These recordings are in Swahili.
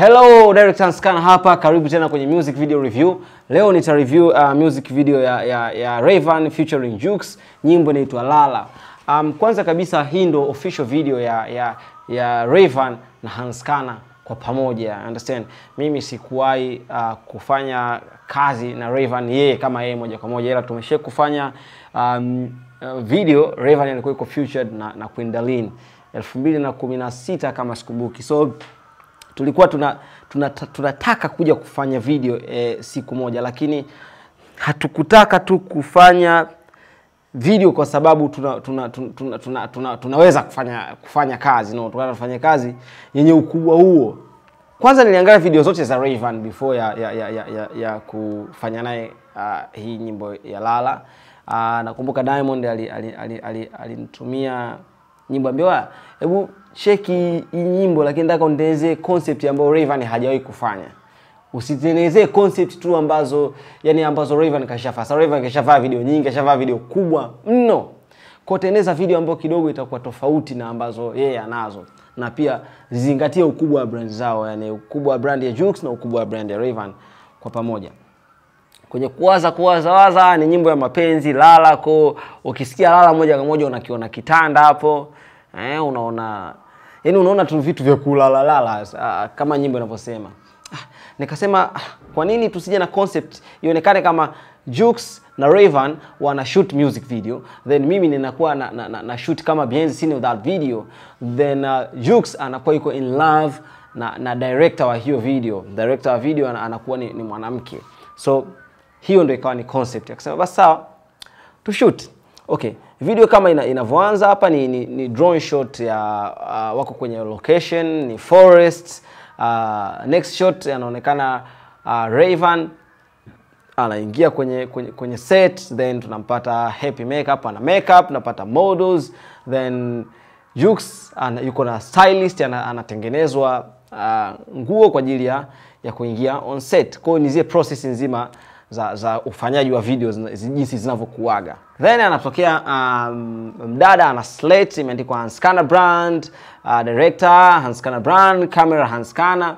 Hello, Director Scan hapa, karibu tena kwenye music video review. Leo nita review uh, music video ya, ya, ya Rayvanny featuring Jux, nyimbo inaitwa Lala. Um, kwanza kabisa hii ndo official video ya ya, ya Rayvanny na Hanskana kwa pamoja. Understand? Mimi sikuwahi uh, kufanya kazi na Rayvanny yeye kama yeye moja kwa moja, ila tumeshe kufanya um, uh, video Rayvanny alikuwa iko featured na, na Queen Darleen 2016 kama sikumbuki. So tulikuwa tuna tunataka tuna, tuna kuja kufanya video e, siku moja, lakini hatukutaka tu kufanya video kwa sababu tuna, tuna, tuna, tuna, tuna, tuna, tunaweza kufanya kufanya kazi no, tufanye kazi yenye ukubwa huo. Kwanza niliangalia video zote za Rayvanny before ya, ya, ya, ya, ya, ya kufanya naye uh, hii nyimbo ya Lala. Uh, nakumbuka Diamond alinitumia ali, ali, ali, ali nyimbo ambiwa hebu cheki hii nyimbo, lakini nataka unitengenezee concept ambayo Rayvanny hajawahi kufanya. Usitengenezee concept tu ambazo yani ambazo Rayvanny kashafanya. Sasa Rayvanny kashafanya video nyingi, kashafanya video kubwa mno. Kwa tengeneza video ambayo kidogo itakuwa tofauti na ambazo yeye yeah, anazo. Na pia zingatia ukubwa wa brand zao, yani ukubwa wa brand ya Jux na ukubwa wa brand ya Rayvanny kwa pamoja kwenye kuwaza kuwaza waza ni nyimbo ya mapenzi Lala. Ko ukisikia Lala moja kwa moja unakiona kitanda hapo eh, unaona yani unaona tu vitu vya kulala lala uh, kama nyimbo inavyosema. Ah, nikasema ah, kwa nini tusije na concept ionekane kama Jux na Raven wana shoot music video then mimi ninakuwa na, na, na, na shoot kama behind the scene of that video then uh, Jux anakuwa yuko in love na, na director wa hiyo video. Director wa video anakuwa ni, ni mwanamke so hiyo ndio ikawa ni concept. ya kusema basi sawa, to shoot. Okay, video kama ina, inavyoanza hapa ni, ni, ni drone shot ya uh, wako kwenye location ni forest. Uh, next shot anaonekana uh, raven anaingia kwenye, kwenye kwenye set then tunampata happy makeup, ana makeup, tunapata models then Jux ana, yuko na stylist anatengenezwa uh, nguo kwa ajili ya ya kuingia on set. Kwa hiyo ni zile process nzima za, za ufanyaji wa video jinsi zinavyokuaga. Then anatokea um, mdada ana slate imeandikwa Hanskana brand, uh, director Hanskana brand, camera Hanskana.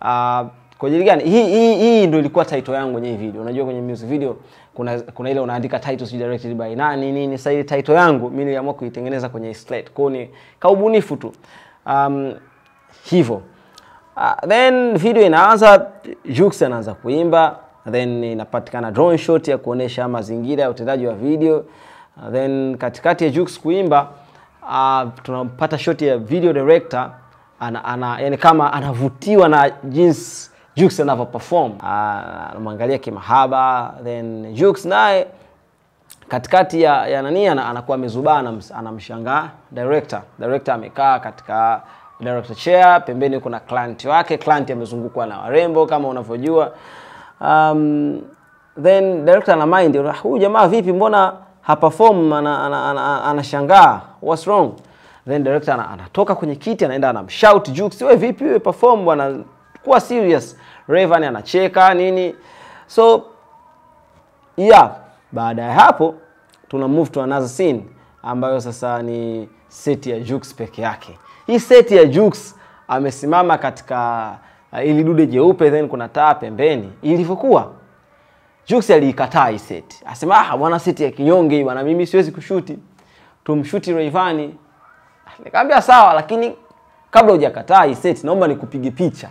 Uh, kwa ajili gani? Hii hii hii ndio ilikuwa title yangu kwenye hii video. Unajua kwenye music video kuna kuna ile unaandika title si directed by nani nini. Sasa ile title yangu mimi niliamua kuitengeneza kwenye slate. Kwa ni kaubunifu tu. Um, hivyo. Uh, then video inaanza, Jux anaanza kuimba then inapatikana drone shot ya kuonesha mazingira ya utendaji wa video. Uh, then katikati ya Jux kuimba uh, tunampata shot ya video director ana, ana, yani kama anavutiwa na jinsi Jux anavyo perform anamwangalia uh, kimahaba. Then Jux naye katikati ya, ya nani anakuwa amezubaa, anamshangaa director. Director amekaa katika director chair, pembeni kuna client wake. Client amezungukwa na warembo kama unavyojua. Um, then director ana mind huyu jamaa vipi, mbona haperform, anashangaa ana, ana, ana what's wrong. Then director ana, anatoka kwenye kiti anaenda anamshout Jux, wewe vipi, wewe perform bwana, kuwa serious. Rayvanny anacheka nini, so yeah. Baada ya hapo tuna move to another scene ambayo sasa ni seti ya Jux peke yake. Hii seti ya Jux amesimama katika ili dude jeupe then kuna taa pembeni. Ilivyokuwa Jux aliikataa hii set. asema ah, bwana seti ya kinyonge hii bwana, mimi siwezi kushuti, tumshuti Rayvanny. Nikamwambia sawa, lakini kabla hujakataa hii set, naomba nikupige picha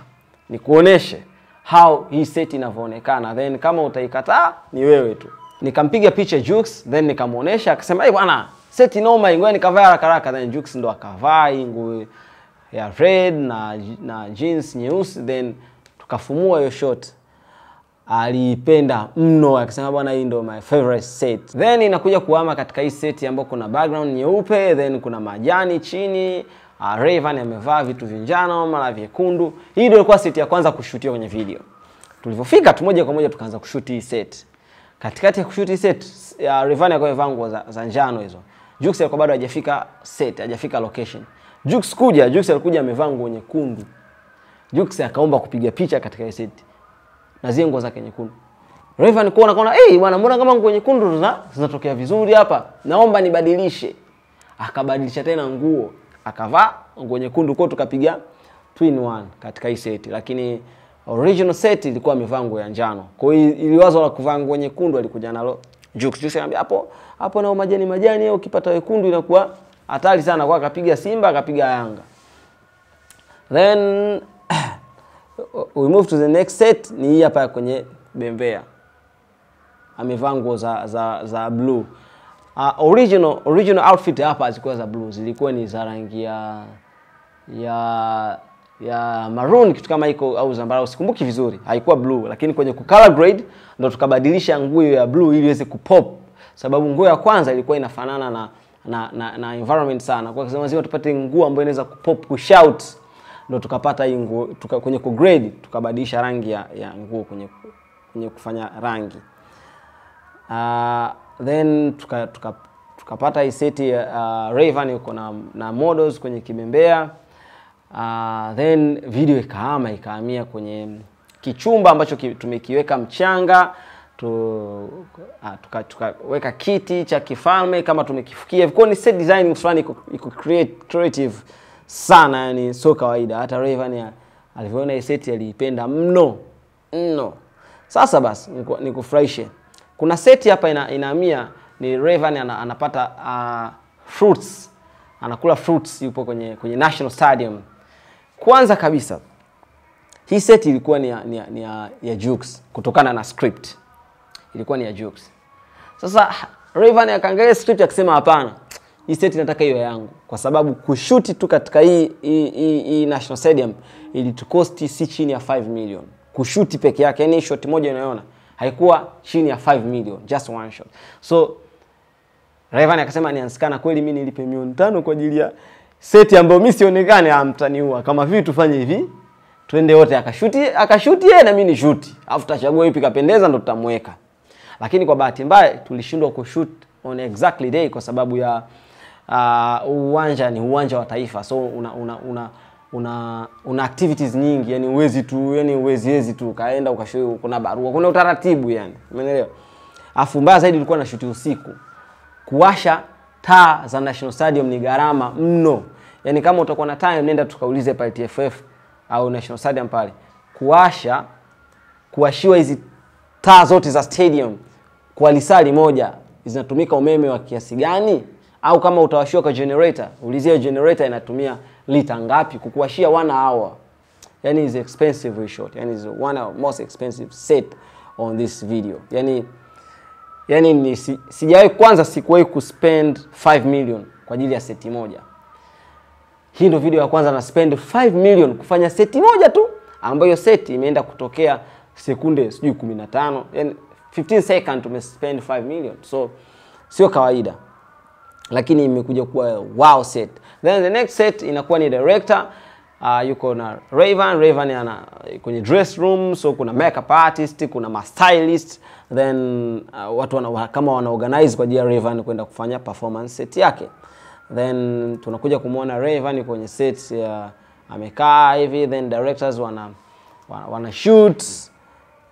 nikuoneshe how hii set inavyoonekana, then kama utaikataa ni wewe tu. Nikampiga picha Jux, then nikamuonesha, akasema eh, bwana seti noma, ngoja nikavaa haraka haraka. Then Jux ndo akavaa nguo ya red na, na jeans nyeusi then tukafumua hiyo shot. Aliipenda mno akisema bwana, hii ndo my favorite set. Then inakuja kuhama katika hii set ambayo kuna background nyeupe then kuna majani chini. Uh, raven amevaa vitu vinjano mara vyekundu. Hii ndio ilikuwa set ya kwanza kushutiwa kwenye video. Tulivyofika tu moja kwa moja tukaanza kushuti hii set. Katikati ya kushuti set ya raven alikuwa amevaa nguo za, za njano hizo. Jux alikuwa bado hajafika set, hajafika location. Jux kuja, Jux alikuja amevaa nguo nyekundu. Jux akaomba kupiga picha katika ile set. Na zile nguo zake nyekundu. Raven kuona kaona, "Eh, bwana mbona kama nguo nyekundu zinatokea vizuri hapa? Naomba nibadilishe." Akabadilisha tena nguo, akavaa nguo nyekundu kwa tukapiga twin one katika hii seti, lakini original set ilikuwa amevaa nguo ya njano. Kwa hiyo ili wazo la kuvaa nguo nyekundu alikuja nalo Jux. Jux anambia hapo hapo na majani majani, ukipata wekundu inakuwa hatari sana. Kwa akapiga Simba akapiga Yanga. Then we move to the next set, ni hii hapa kwenye bembea, amevaa nguo za za za blue. Uh, original original outfit hapa hazikuwa za blue, zilikuwa ni za rangi ya ya ya maroon kitu kama iko au zambarau, sikumbuki vizuri, haikuwa blue, lakini kwenye color grade ndo tukabadilisha nguo ya blue ili iweze kupop, sababu nguo ya kwanza ilikuwa inafanana na na, na, na environment sana, kwa sababu lazima tupate nguo ambayo inaweza kupop kushout, ndo tukapata hii nguo tuka, kwenye ku grade tukabadilisha rangi ya, ya nguo kwenye kwenye kufanya rangi. Uh, then tuka, tuka, tukapata hii seti uh, Rayvan yuko na, na models kwenye kibembea. Uh, then video ikahama ikahamia kwenye kichumba ambacho ki, tumekiweka mchanga tu, tukaweka tuka kiti cha kifalme kama tumekifikia kwa ni set design fulani iko, creative sana yani sio kawaida. Hata Raven alivyoona hii seti aliipenda mno mno. Sasa basi nikufurahishe. Kuna seti hapa ina, inahamia ni Raven ana, anapata uh, fruits. Anakula fruits yupo kwenye kwenye National Stadium. Kwanza kabisa hii seti ilikuwa ni ya, ni ya, ni ya, ya Jux kutokana na script ilikuwa ni ya Jux. Sasa Rayvan akaangalia script akisema hapana, hii seti nataka hiyo yangu, kwa sababu kushuti tu katika hii, hii, hii, National Stadium ilitukosti si chini ya 5 million kushuti peke yake, yani shot moja unayoona haikuwa chini ya 5 million just one shot. So Rayvan akasema niansikana kweli mimi nilipe milioni tano kwa ajili ya seti ambayo mimi sionekane, amtaniua. Kama vipi tufanye hivi, twende wote akashuti, akashuti yeye na mimi nishuti, afu tachagua ipi kapendeza, ndo tutamweka. Lakini kwa bahati mbaya tulishindwa kushoot on exactly day kwa sababu ya uh, uwanja ni uwanja wa taifa, so una una una una, una activities nyingi, yani uwezi tu yani uwezi wezi tu kaenda ukashow, kuna barua, kuna utaratibu yani, umeelewa? Afu mbaya zaidi ulikuwa na shuti usiku, kuwasha taa za National Stadium ni gharama mno. Yani kama utakuwa na time, nenda tukaulize pale TFF au National Stadium pale, kuwasha kuwashiwa hizi taa zote za stadium kwa lisali moja zinatumika umeme wa kiasi gani? Au kama utawashiwa kwa generator, ulizia generator inatumia lita ngapi kukuwashia one hour. Yani is expensive shot, yani is one of most expensive set on this video. Yani yani ni si, sijawahi kwanza sikuwahi kuspend 5 million kwa ajili ya seti moja. Hii ndio video ya kwanza na spend 5 million kufanya seti moja tu, ambayo seti imeenda kutokea sekunde sijui 15, yani 15 second tumespend 5 million, so sio kawaida, lakini imekuja kuwa wow set. Then the next set inakuwa ni director uh, yuko na Raven. Raven ana kwenye dress room, so kuna makeup artist, kuna ma stylist then uh, watu wana, kama wana organize kwa ajili ya Raven kwenda kufanya performance set yake. Then tunakuja kumwona Raven kwenye set ya amekaa hivi, then directors wana wana, wana shoot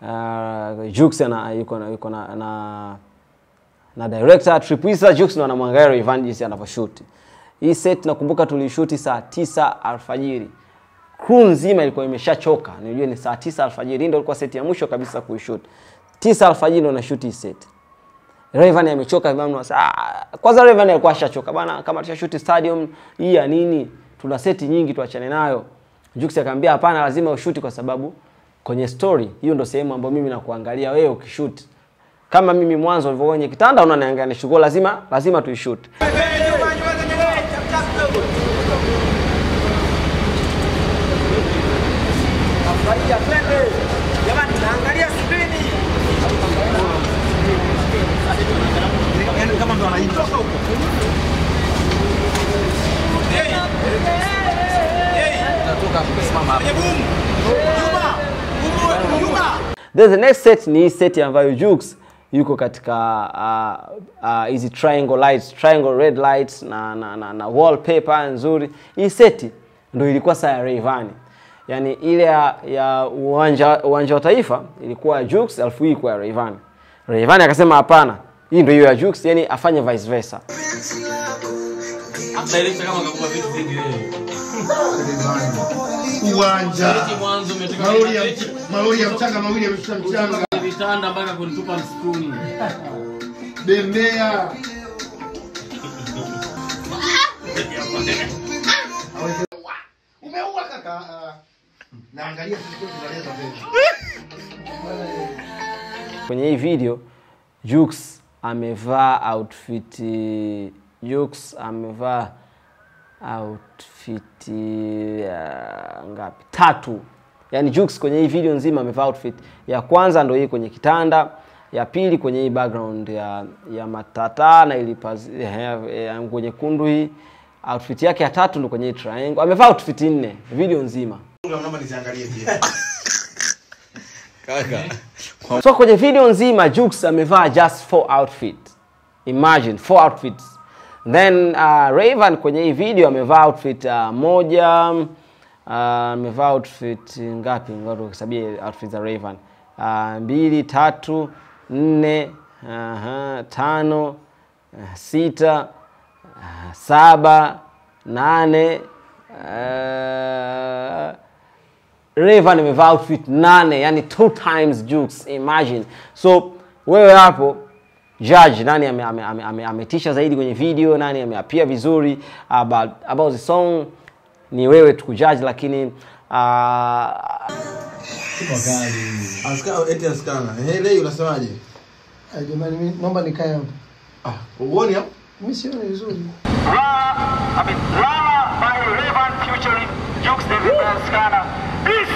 uh, Jux ana yuko na yuko na, na na director Tripwisa Jux ndo anamwangalia Rayvanny jinsi anavyoshoot. Hii set nakumbuka tulishuti saa tisa alfajiri. Crew nzima ilikuwa imeshachoka. Nilijua ni saa tisa alfajiri. Ndio ilikuwa set ya mwisho kabisa kuishoot. Tisa alfajiri ndo nashoot hii set. Rayvanny amechoka vibaya kwanza Rayvanny alikuwa ashachoka bana, kama tushashoot stadium hii ya nini? Tuna seti nyingi tuachane nayo. Jux akamwambia hapana, lazima ushuti kwa sababu kwenye story hiyo ndo sehemu ambayo mimi nakuangalia wewe ukishoot. Kama mimi mwanzo ulivyokuwa kwenye kitanda unaniangalia lazima lazima tuishoot. kama ndo anaitoka huko. Then the next set ni hii set ambayo Jux yuko katika hizi uh, uh, triangle lights, triangle red lights na, na, na, na wallpaper nzuri. Hii seti ndo ilikuwa saa ya reivani. Yani ile ya, ya uwanja uwanja wa taifa ilikuwa ya Jux, alafu hii kwa ya Rayvanny Rayvan akasema hapana, hii ndo hiyo ya Jux, yani afanye vice versa. Hata ile kama kakua vitu vingi wewe. Uwanja mwanzo malori ya mchanga mawili yameshusha mchanga vitanda mpaka kunitupa msituni. bembea umeua kaka Ah. naangalia Kwenye hii video Jux amevaa outfit Jux amevaa outfit uh, ngapi? Tatu. Yaani Jux kwenye hii video nzima amevaa outfit ya kwanza ndio hii kwenye kitanda, ya pili kwenye hii background ya ya matata na ili eh, ya nguo nyekundu hii. Outfit yake ya tatu ndio kwenye hii triangle. Amevaa outfit nne video nzima. naomba niziangalie pia Kaka. So kwenye video nzima Jux amevaa just four outfit. Imagine four outfits. Then uh, Rayvan kwenye hii video amevaa outfit uh, moja uh, amevaa outfit ngapi? Ngoja outfit za Rayvan. Uh, mbili, tatu, nne, aha, tano, uh, sita, uh, saba, nane, uh, Rayvan amevaa outfit nane, yani two times Jux, imagine. So wewe hapo judge nani ametisha ame, ame, ame, ame zaidi kwenye video, nani ameapia vizuri about, about the song ni wewe tu kujudge, lakini uh, Aska- eti askana leo unasemaje Jamani, mimi naomba nikae hapo. ah uone hapo Mimi sioni vizuri. I mean, Lala by Raven featuring Jukes the River Scana. It's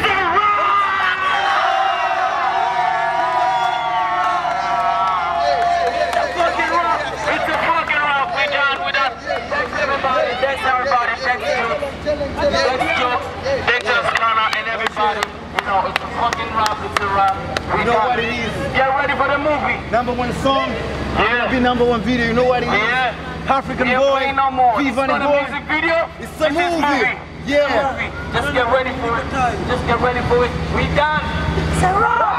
Thanks Jukes. Thanks Scana and everybody. You know, it's a fucking rock. It's a rock. We You know what it is. Get ready for the movie. number one song Yeah. be number one video you know what it is Yeah. African Yeah, boy ain't no more. Viva It's the not a boy music video. It's a This is movie. It's Yeah. movie. Just get ready for it. Just get ready for it. We done. It's a rock.